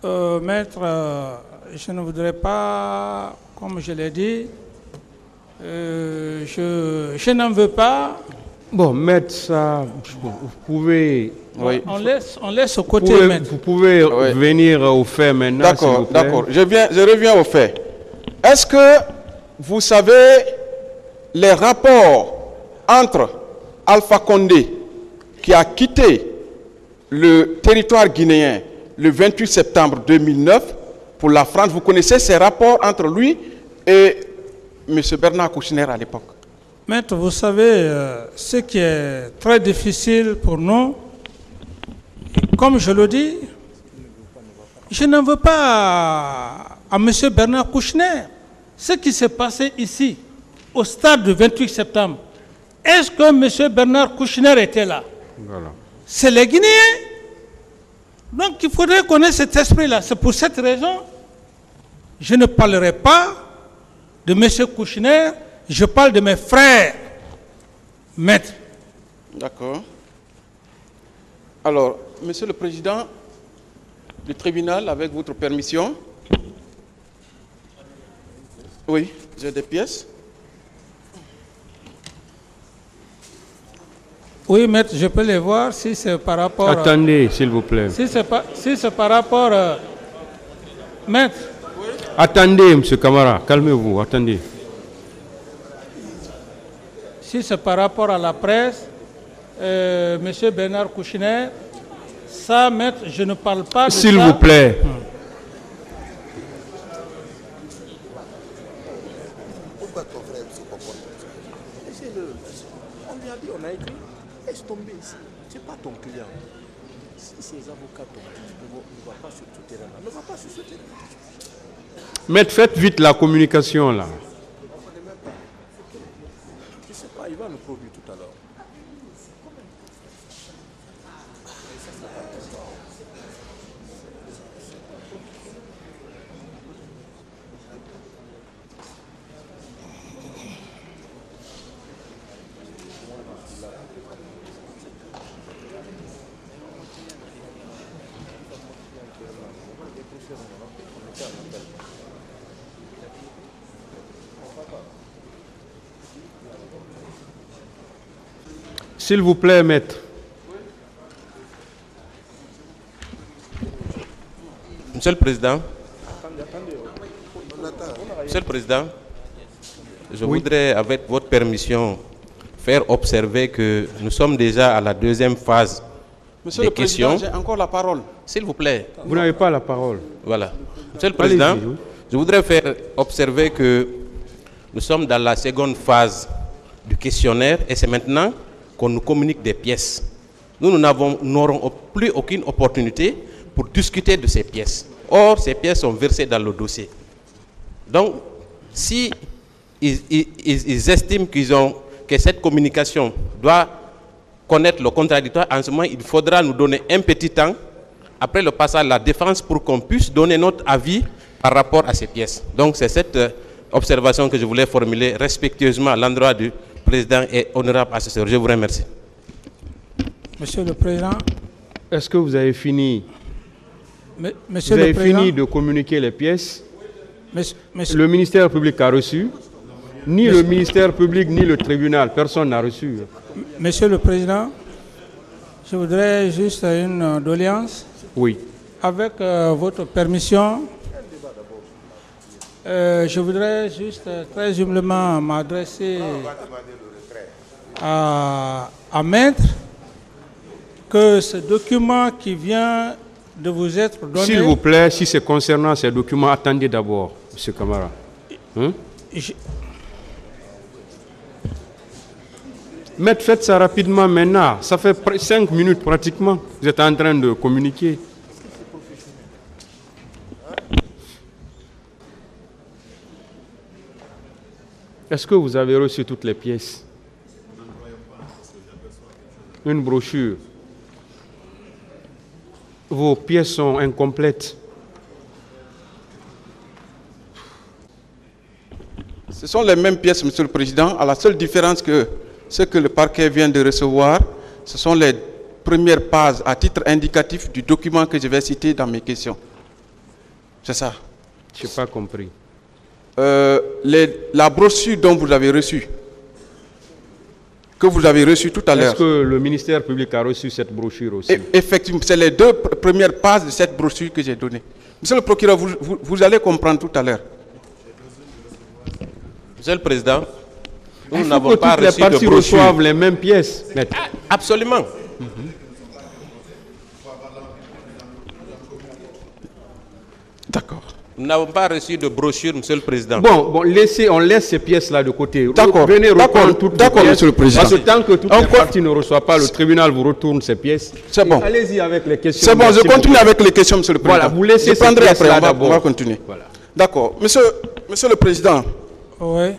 Euh, maître, euh, je ne voudrais pas, comme je l'ai dit, euh, je, je n'en veux pas. Bon, maître, ça, vous pouvez, Oui. On laisse, on laisse au vous côté, pouvez, maître. vous pouvez Oui. venir au fait maintenant. vous D'accord, d'accord. Je, viens, je reviens au fait. Est-ce que vous savez les rapports entre Alpha Condé, qui a quitté le territoire guinéen le 28 septembre 2009 pour la France, vous connaissez ces rapports entre lui et M. Bernard Kouchner à l'époque Maître, vous savez, euh, ce qui est très difficile pour nous, comme je le dis, je n'en veux pas à, à M. Bernard Kouchner. Ce qui s'est passé ici, au stade du 28 septembre, est-ce que M. Bernard Kouchner était là? Voilà. C'est les Guinéens. Donc il faudrait connaître cet esprit-là. C'est pour cette raison, je ne parlerai pas de M. Kouchner, je parle de mes frères. Maître, D'accord. Alors, Monsieur le Président du tribunal, avec votre permission. Oui, j'ai des pièces. Oui, maître, je peux les voir si c'est par rapport. à- Attendez, s'il vous plaît. si c'est pas, si c'est par rapport. euh, maître, Attendez, monsieur Camara, calmez-vous, attendez. si c'est par rapport à la presse, euh, M. Bernard Kouchner, ça, maître, je ne parle pas de S'il vous plaît. Pourquoi ton frère se comporte comme ça Laissez-le. On lui a dit, on a écrit, tomber ici. C'est pas ton client. Si ces avocats t'ont dit, ne va, ne pas sur ce terrain-là, ne va pas sur ce terrain. Maître, faites vite la communication là. Je sais pas, il va nous produire tout à l'heure. S'il vous plaît, maître. Monsieur le Président. Monsieur le Président, je voudrais, avec votre permission, faire observer que nous sommes déjà à la deuxième phase Monsieur des le Président, questions. j'ai encore la parole. S'il vous plaît. Vous n'avez pas la parole. Voilà. Monsieur le Président, oui. je voudrais faire observer que nous sommes dans la seconde phase du questionnaire et c'est maintenant qu'on nous communique des pièces. Nous, n'aurons plus aucune opportunité pour discuter de ces pièces. Or, ces pièces sont versées dans le dossier. Donc, si ils estiment qu'ils ont, que cette communication doit connaître le contradictoire, en ce moment, il faudra nous donner un petit temps après le passage à la défense pour qu'on puisse donner notre avis par rapport à ces pièces. Donc, c'est cette euh, observation que je voulais formuler respectueusement à l'endroit du président et honorable assesseur. Je vous remercie. Monsieur le Président, Est-ce que vous avez fini? Vous Monsieur le avez Président, fini de communiquer les pièces? Monsieur, monsieur- Le ministère public a reçu. Ni le ministère public, ni le tribunal. Personne n'a reçu. Monsieur le Président, je voudrais juste une euh, doléance. Oui. Avec euh, votre permission, euh, je voudrais juste euh, très humblement m'adresser à, à Maître que ce document qui vient de vous être donné, S'il vous plaît, si c'est concernant ces documents, attendez d'abord, M. Camara. Hein? je- Maître, faites ça rapidement maintenant. Ça fait 5 minutes pratiquement. Vous êtes en train de communiquer. Est-ce que vous avez reçu toutes les pièces? Une brochure. Vos pièces sont incomplètes. Ce sont les mêmes pièces, Monsieur le Président, à la seule différence que ce que le parquet vient de recevoir, ce sont les premières pages à titre indicatif du document que je vais citer dans mes questions. C'est ça. Je n'ai pas compris. Euh, les- la brochure dont vous avez reçu, que vous avez reçue tout à l'heure, Est-ce que le ministère public a reçu cette brochure aussi Effectivement, c'est les deux pr- premières pages de cette brochure que j'ai donnée. Monsieur le procureur, vous, vous- vous allez comprendre tout à l'heure. Monsieur le Président, nous n'avons que pas toutes les reçu de parties brochure. reçoivent les mêmes pièces. maître. Absolument. D'accord. Nous n'avons pas reçu de brochure, Monsieur le Président. Bon, bon laissez, on laisse ces pièces-là de côté. D'accord, Venez d'accord, reprendre toutes les d'accord, pièces. monsieur le président. Parce que tant que toutes les parties ne reçoivent pas, le tribunal vous retourne ces pièces. C'est bon. Allez-y avec les questions. C'est bon, Merci je continue beaucoup. avec les questions, Monsieur le Président. Voilà, vous laissez Je ces pièces-là on va, d'abord. on va continuer. Voilà. D'accord. Monsieur, monsieur le Président, Oui.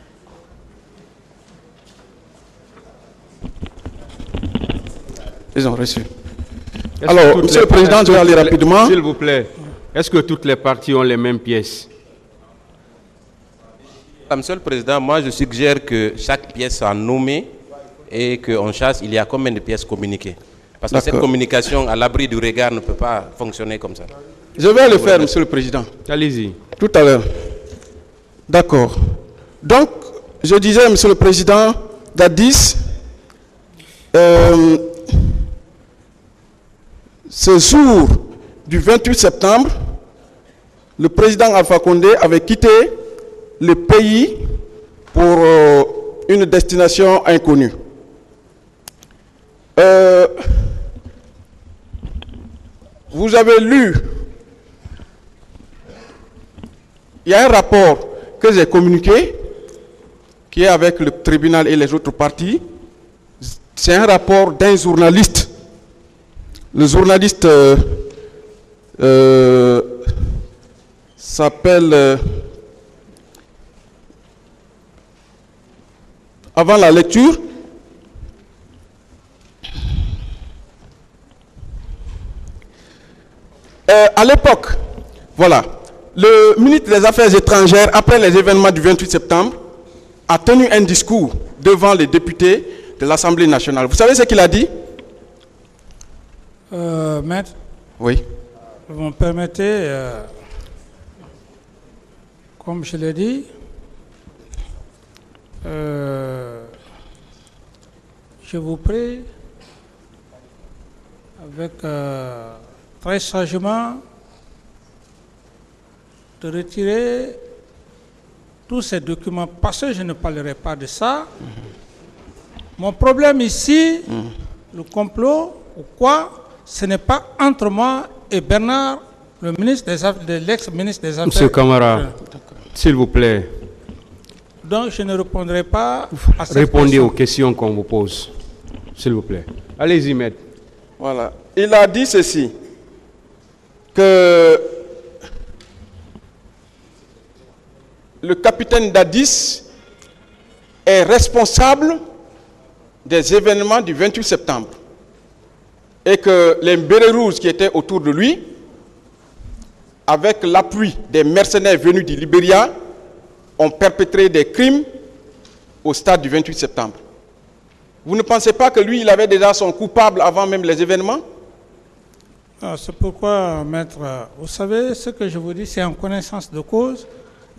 ils ont reçu. Alors, monsieur le Président, je vais aller rapidement. S'il vous plaît, est-ce que toutes les parties ont les mêmes pièces? Monsieur le Président, moi je suggère que chaque pièce soit nommée et qu'on chasse il y a combien de pièces communiquées? Parce que cette communication à l'abri du regard ne peut pas fonctionner comme ça. Je vais le faire, Monsieur le Président. Allez-y. Tout à l'heure. D'accord. Donc, je disais, Monsieur le Président, d'Addis, euh, ce jour du 28 septembre, le président Alpha Condé avait quitté le pays pour euh, une destination inconnue. Euh, vous avez lu il y a un rapport que j'ai communiqué, qui est avec le tribunal et les autres parties. C'est un rapport d'un journaliste. Le journaliste euh, euh, s'appelle... euh, avant la lecture, Euh, à l'époque, voilà, le ministre des Affaires étrangères, après les événements du 28 septembre, a tenu un discours devant les députés de l'Assemblée nationale. Vous savez ce qu'il a dit? Maître, Oui. Vous me permettez, euh, comme je l'ai dit, euh, je vous prie, avec euh, très sagement, de retirer tous ces documents, parce que je ne parlerai pas de ça. Mon problème ici, le complot ou quoi, ce n'est pas entre moi et Bernard, le ministre des Affaires, de l'ex-ministre des Affaires. Monsieur Camara, s'il vous plaît, Donc je ne répondrai pas à cette répondez question. aux questions qu'on vous pose. S'il vous plaît. Allez-y, maître. Voilà. Il a dit ceci, que le capitaine Dadis est responsable des événements du 28 septembre et que les bérets rouges qui étaient autour de lui, avec l'appui des mercenaires venus du Libéria, ont perpétré des crimes au stade du 28 septembre. Vous ne pensez pas que lui, il avait déjà son coupable avant même les événements? Ah, C'est pourquoi, maître, vous savez, ce que je vous dis, c'est en connaissance de cause.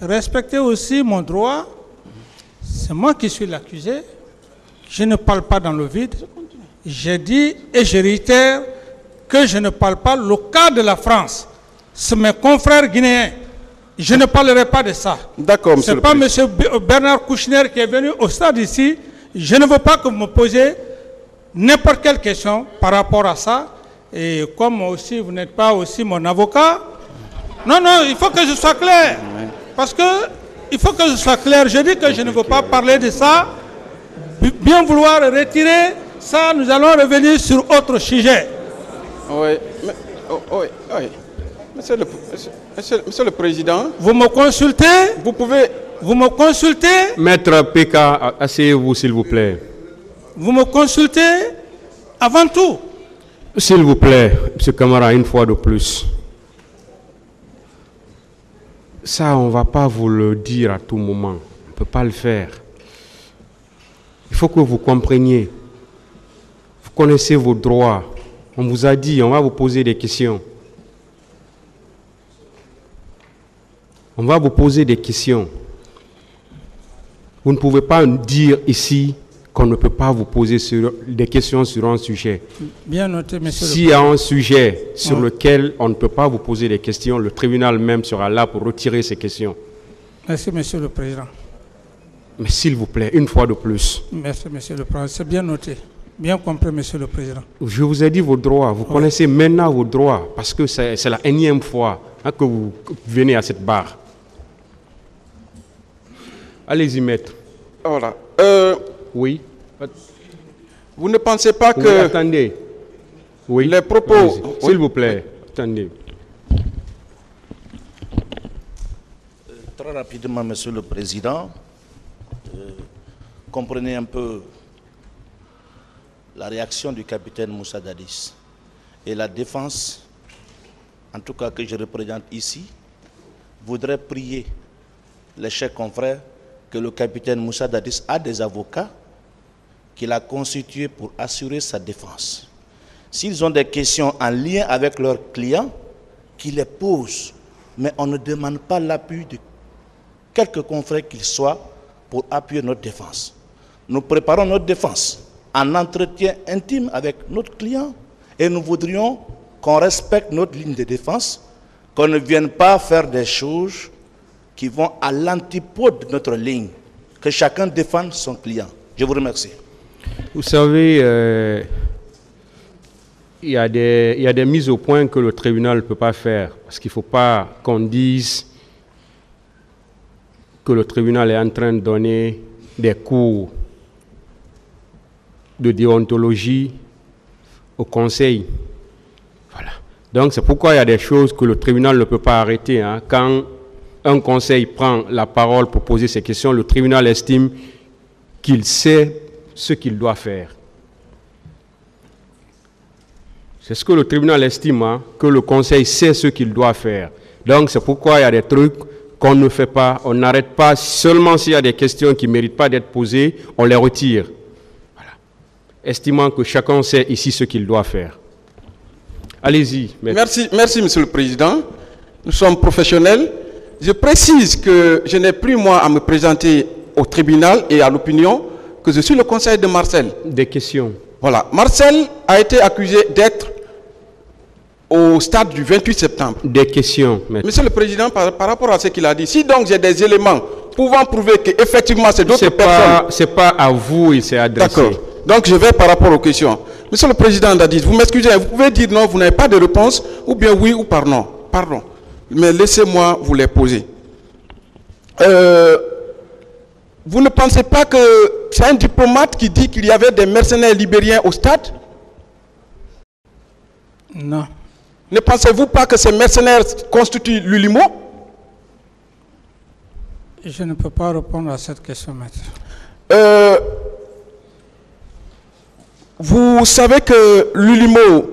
respectez aussi mon droit. C'est moi qui suis l'accusé. Je ne parle pas dans le vide. J'ai dit et je réitère que je ne parle pas le cas de la France. C'est mes confrères guinéens. Je ne parlerai pas de ça. D'accord, monsieur C'est le pas président. M. Bernard Kouchner qui est venu au stade ici. Je ne veux pas que vous me posiez n'importe quelle question par rapport à ça. Et comme aussi vous n'êtes pas aussi mon avocat, non, non, il faut que je sois clair. Parce que il faut que je sois clair. Je dis que je ne veux pas parler de ça. Bi- Bien vouloir retirer ça, nous allons revenir sur autre sujet. Oui, mais- oh, oui, oui. Monsieur le, monsieur- monsieur- monsieur le Président, Vous me consultez, vous pouvez... vous me consultez, Maître PK, asseyez-vous s'il vous plaît. vous me consultez? Avant tout. S'il vous plaît, M. Camara, une fois de plus. Ça, on ne va pas vous le dire à tout moment. On ne peut pas le faire. Il faut que vous compreniez. Vous connaissez vos droits. On vous a dit, on va vous poser des questions. On va vous poser des questions. Vous ne pouvez pas dire ici qu'on ne peut pas vous poser sur- des questions sur un sujet. Bien noté, monsieur le S'il y a un sujet sur lequel on ne peut pas vous poser des questions, le tribunal même sera là pour retirer ces questions. Merci, monsieur le président. Mais s'il vous plaît, une fois de plus, Merci, monsieur le président. C'est bien noté. Bien compris, monsieur le président. je vous ai dit vos droits. Vous connaissez maintenant vos droits parce que c'est la énième fois hein, que vous venez à cette barre. Allez-y, maître. Voilà. Euh, Oui. vous ne pensez pas Oui, que... attendez. Oui. les propos-. S'il vous plaît, attendez. Très rapidement, Monsieur le Président, euh, comprenez un peu la réaction du capitaine Moussa Dadis et la défense, en tout cas que je représente ici, voudrait prier les chers confrères que le capitaine Moussa Dadis a des avocats qu'il a constitués pour assurer sa défense. S'ils ont des questions en lien avec leurs clients, qu'ils les posent. Mais on ne demande pas l'appui de quelque confrère qu'il soit pour appuyer notre défense. Nous préparons notre défense en entretien intime avec notre client et nous voudrions qu'on respecte notre ligne de défense, qu'on ne vienne pas faire des choses qui vont à l'antipode de notre ligne, que chacun défende son client. Je vous remercie. Vous savez, euh, il y, a des- il y a des mises au point que le tribunal ne peut pas faire. Parce qu'il ne faut pas qu'on dise que le tribunal est en train de donner des cours de déontologie au conseil. Voilà. Donc c'est pourquoi il y a des choses que le tribunal ne peut pas arrêter. hein. Quand un conseil prend la parole pour poser ces questions, le tribunal estime qu'il sait ce qu'il doit faire. C'est ce que le tribunal estime, hein, que le conseil sait ce qu'il doit faire. Donc c'est pourquoi il y a des trucs qu'on ne fait pas, on n'arrête pas, seulement s'il y a des questions qui ne méritent pas d'être posées, on les retire. Estimant que chacun sait ici ce qu'il doit faire. Allez-y. Merci, merci, Monsieur le Président. Nous sommes professionnels. Je précise que je n'ai plus, moi, à me présenter au tribunal et à l'opinion que je suis le conseil de Marcel. Des questions. Voilà. Marcel a été accusé d'être au stade du 28 septembre. Des questions, maître. Monsieur le Président, par, par rapport à ce qu'il a dit, si donc j'ai des éléments pouvant prouver qu'effectivement c'est d'autres personnes. pas, c'est pas à vous, il s'est adressé. D'accord. Donc je vais par rapport aux questions. Monsieur le Président Dadis, vous m'excusez, vous pouvez dire non, vous n'avez pas de réponse, ou bien oui ou par non. Pardon. Mais laissez-moi vous les poser. Euh, vous ne pensez pas que c'est un diplomate qui dit qu'il y avait des mercenaires libériens au stade? Non. Ne pensez-vous pas que ces mercenaires constituent l'ULIMO? Je ne peux pas répondre à cette question, maître. Euh, vous savez que l'ULIMO,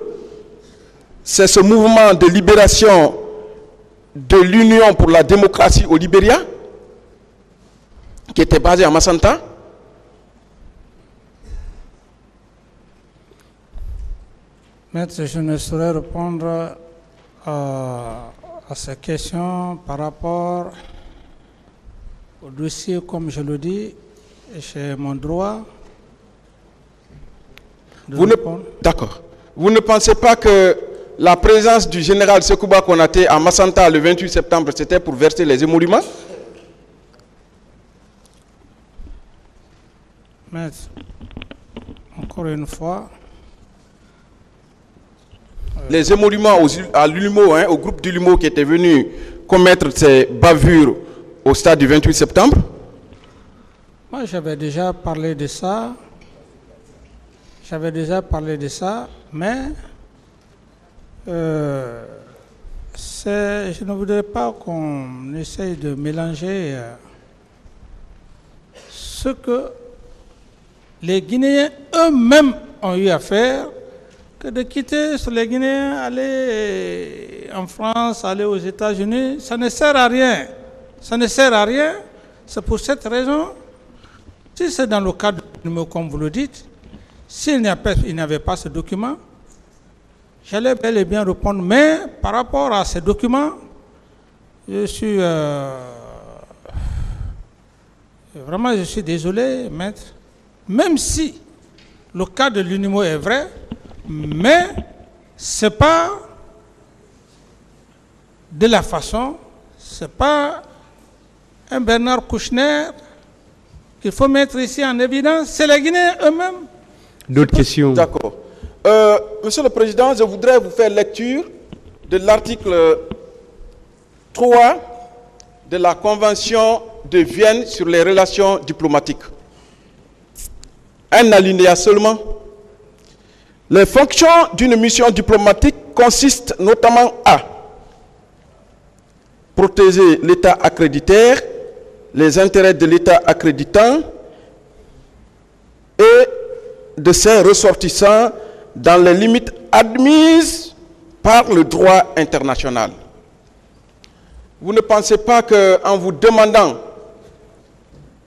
c'est ce mouvement de libération de l'Union pour la démocratie au Libéria, qui était basé à Massanta. Maître, je ne saurais répondre à, à ces questions par rapport au dossier, comme je le dis, j'ai mon droit Vous ne-. D'accord. Vous ne pensez pas que la présence du général Sekouba Konaté à Massanta le 28 septembre, c'était pour verser les émoluments? Maître, encore une fois, Les émoluments aux- à l'ULIMO, hein, au groupe d'ULIMO qui était venu commettre ces bavures au stade du 28 septembre? Moi j'avais déjà parlé de ça. J'avais déjà parlé de ça, mais euh, je ne voudrais pas qu'on essaye de mélanger euh, ce que les Guinéens eux-mêmes ont eu à faire que de quitter les Guinéens, aller en France, aller aux États-Unis, ça ne sert à rien. Ça ne sert à rien. C'est pour cette raison, si c'est dans le cadre du numéro comme vous le dites, s'il a pas- ce document, j'allais bel et bien répondre. Mais par rapport à ces documents, je suis euh, vraiment je suis désolé, maître. Même si le cas de l'UNIMO est vrai, mais c'est pas de la façon, c'est pas un Bernard Kouchner qu'il faut mettre ici en évidence, c'est les Guinéens eux-mêmes. D'autres questions D'accord. Euh, Monsieur le Président, je voudrais vous faire lecture de l'article 3 de la Convention de Vienne sur les relations diplomatiques. Un alinéa seulement. Les fonctions d'une mission diplomatique consistent notamment à protéger l'État accréditaire, les intérêts de l'État accréditant et de ses ressortissants dans les limites admises par le droit international. Vous ne pensez pas qu'en vous demandant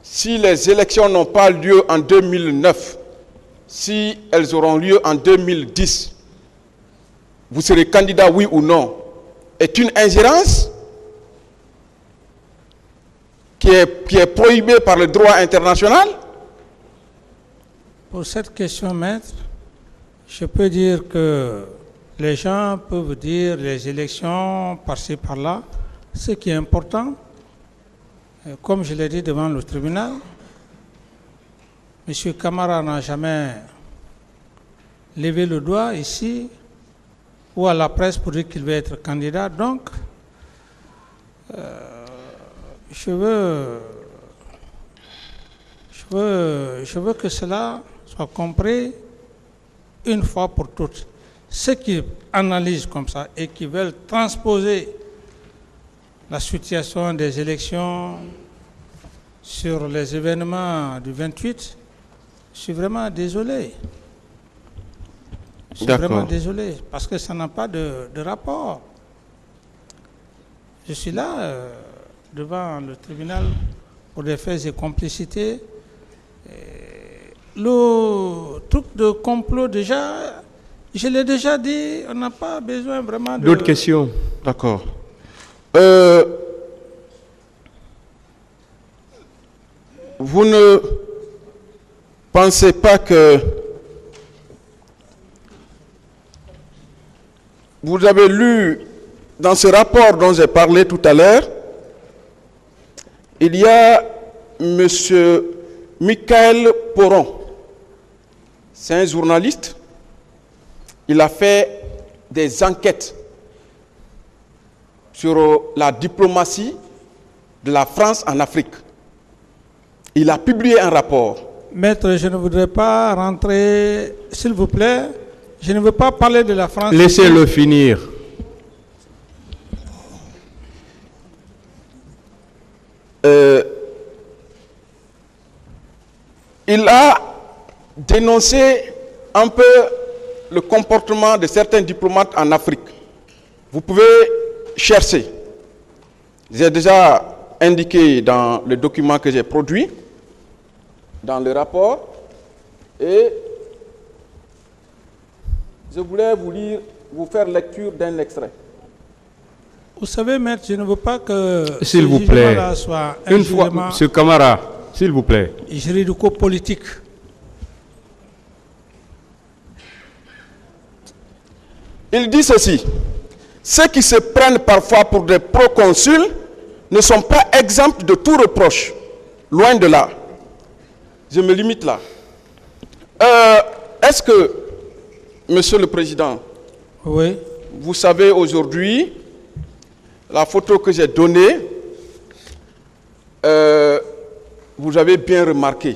si les élections n'ont pas lieu en 2009, si elles auront lieu en 2010, vous serez candidat oui ou non, est une ingérence qui est, qui est prohibée par le droit international? Pour cette question, maître, je peux dire que les gens peuvent dire les élections par-ci par-là. Ce qui est important, euh, comme je l'ai dit devant le tribunal, M. Camara n'a jamais levé le doigt ici ou à la presse pour dire qu'il veut être candidat. Donc, euh, je veux je veux, je veux que cela compris une fois pour toutes. Ceux qui analysent comme ça et qui veulent transposer la situation des élections sur les événements du 28, je suis vraiment désolé. Je suis vraiment désolé parce que ça n'a pas de, de rapport. Je suis là euh, devant le tribunal pour des faits et complicités. Et le truc de complot, déjà, je l'ai déjà dit, on n'a pas besoin vraiment de... D'autres questions? D'accord. Euh, vous ne pensez pas que vous avez lu dans ce rapport dont j'ai parlé tout à l'heure, il y a M. Michael Poron. C'est un journaliste. Il a fait des enquêtes sur euh, la diplomatie de la France en Afrique. Il a publié un rapport. Maître, je ne voudrais pas rentrer, s'il vous plaît, je ne veux pas parler de la France. Laissez-le finir. Euh, il a dénoncé un peu le comportement de certains diplomates en Afrique. Vous pouvez chercher. J'ai déjà indiqué dans le document que j'ai produit, dans le rapport, et je voulais vous lire, vous faire lecture d'un extrait. Vous savez, maître, je ne veux pas que S'il ce vous plaît. soit un Une fois, Monsieur Camara, s'il vous plaît. juridico-politique. Il dit ceci. Ceux qui se prennent parfois pour des proconsuls ne sont pas exempts de tout reproche. Loin de là. Je me limite là. Euh, Est-ce que, Monsieur le Président, Oui. vous savez aujourd'hui, la photo que j'ai donnée, euh, vous avez bien remarqué,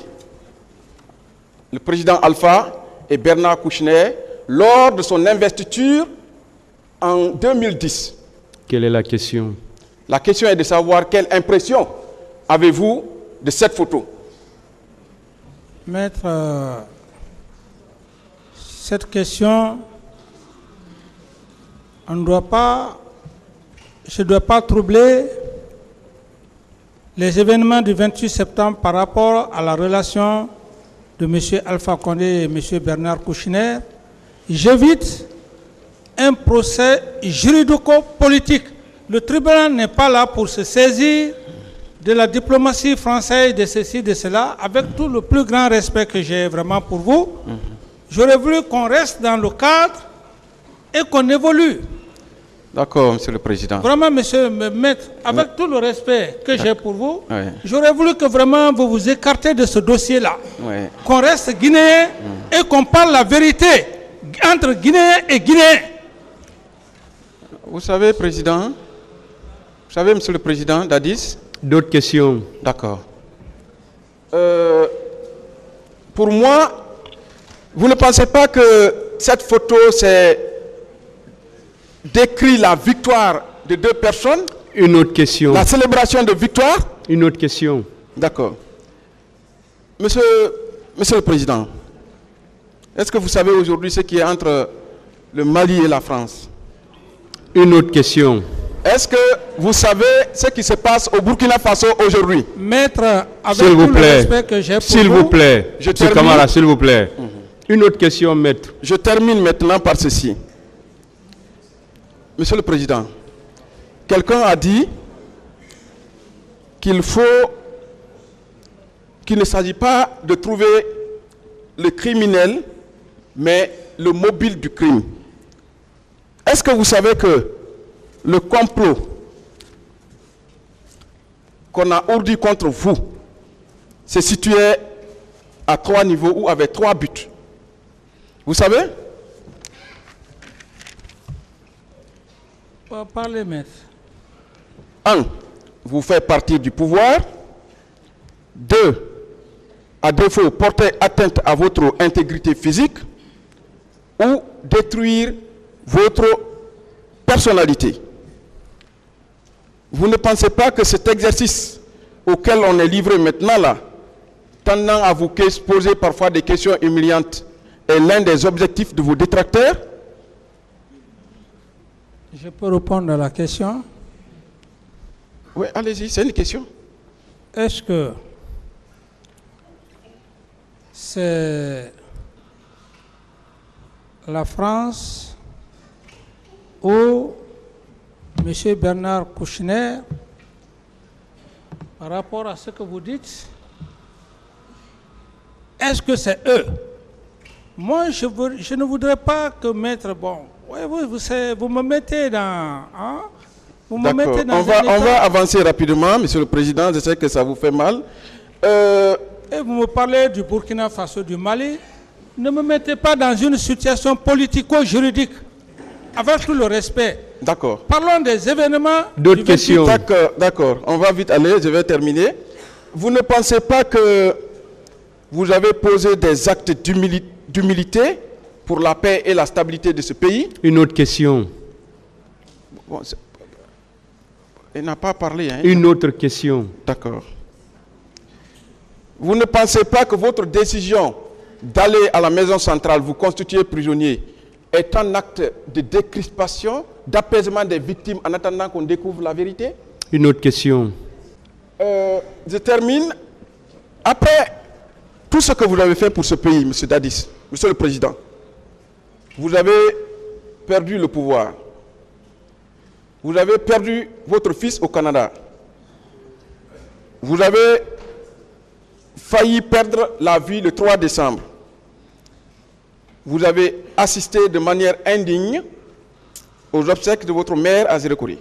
le président Alpha et Bernard Kouchner, lors de son investiture en 2010. Quelle est la question? La question est de savoir quelle impression avez-vous de cette photo? Maître, euh, cette question, on ne doit pas, je ne dois pas troubler les événements du 28 septembre par rapport à la relation de M. Alpha Condé et M. Bernard Kouchner. J'évite un procès juridico-politique. Le tribunal n'est pas là pour se saisir de la diplomatie française, de ceci, de cela, avec tout le plus grand respect que j'ai vraiment pour vous. J'aurais voulu qu'on reste dans le cadre et qu'on évolue. D'accord, Monsieur le Président. Vraiment, monsieur me maître, avec tout le respect que j'ai pour vous, j'aurais voulu que vraiment vous vous écartez de ce dossier-là. Qu'on reste guinéen et qu'on parle la vérité entre Guinéens et Guinéens. Vous savez, Président, vous savez, Monsieur le Président d'Addis, D'autres questions D'accord. Euh, pour moi, vous ne pensez pas que cette photo, c'est décrit la victoire de deux personnes, Une autre question. la célébration de victoire? Une autre question. D'accord. Monsieur, Monsieur le Président, est-ce que vous savez aujourd'hui ce qui est entre le Mali et la France? Une autre question. Est-ce que vous savez ce qui se passe au Burkina Faso aujourd'hui? Maître, avec S'il tout vous le plaît. respect que j'ai pour S'il vous, vous plaît. Je Monsieur termine. Camara, s'il vous plaît. Une autre question, maître. Je termine maintenant par ceci. Monsieur le Président, quelqu'un a dit qu'il faut qu'il ne s'agit pas de trouver le criminel, mais le mobile du crime. Est-ce que vous savez que le complot qu'on a ourdi contre vous se situait à trois niveaux ou avait trois buts? Vous savez? Pas parler, maître. Un, vous faire partir du pouvoir. Deux, à défaut, porter atteinte à votre intégrité physique ou détruire votre personnalité. Vous ne pensez pas que cet exercice auquel on est livré maintenant là, tendant à vous poser parfois des questions humiliantes, est l'un des objectifs de vos détracteurs? Je peux répondre à la question. Oui, allez-y, c'est une question. Est-ce que c'est la France ou M. Bernard Kouchner, par rapport à ce que vous dites, est-ce que c'est eux? Moi, je, veux- je ne voudrais pas que maître, bon, ouais, vous, vous, vous me mettez dans... hein, vous me mettez dans On va, on va avancer rapidement, Monsieur le Président. Je sais que ça vous fait mal. Euh, Et vous me parlez du Burkina Faso, du Mali. Ne me mettez pas dans une situation politico-juridique. Avec tout le respect. D'accord. Parlons des événements. D'autres du 28 questions D'accord, d'accord. On va vite aller. Je vais terminer. Vous ne pensez pas que vous avez posé des actes d'humili- d'humilité pour la paix et la stabilité de ce pays? Une autre question. Bon, Il n'a pas parlé. Hein? Une autre question. D'accord. Vous ne pensez pas que votre décision d'aller à la maison centrale, vous constituer prisonnier, est un acte de décrispation, d'apaisement des victimes en attendant qu'on découvre la vérité Une autre question. Euh, Je termine. Après tout ce que vous avez fait pour ce pays, M. Dadis, Monsieur le Président, vous avez perdu le pouvoir. Vous avez perdu votre fils au Canada. Vous avez failli perdre la vie le 3 décembre. Vous avez assisté de manière indigne aux obsèques de votre mère à Zérekori.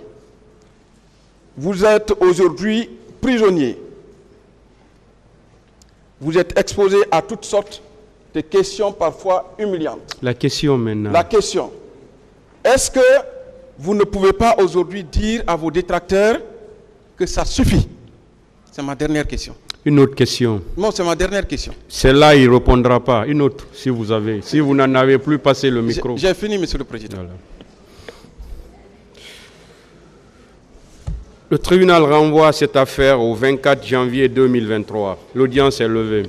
Vous êtes aujourd'hui prisonnier. Vous êtes exposé à toutes sortes de questions parfois humiliantes. La question maintenant. La question, est-ce que vous ne pouvez pas aujourd'hui dire à vos détracteurs que ça suffit? C'est ma dernière question. Une autre question. Non, c'est ma dernière question. Celle-là, il ne répondra pas. Une autre, si vous avez. Si vous n'en avez plus, passez le micro. j'ai fini, Monsieur le Président. Voilà. Le tribunal renvoie cette affaire au 24 janvier 2023. L'audience est levée.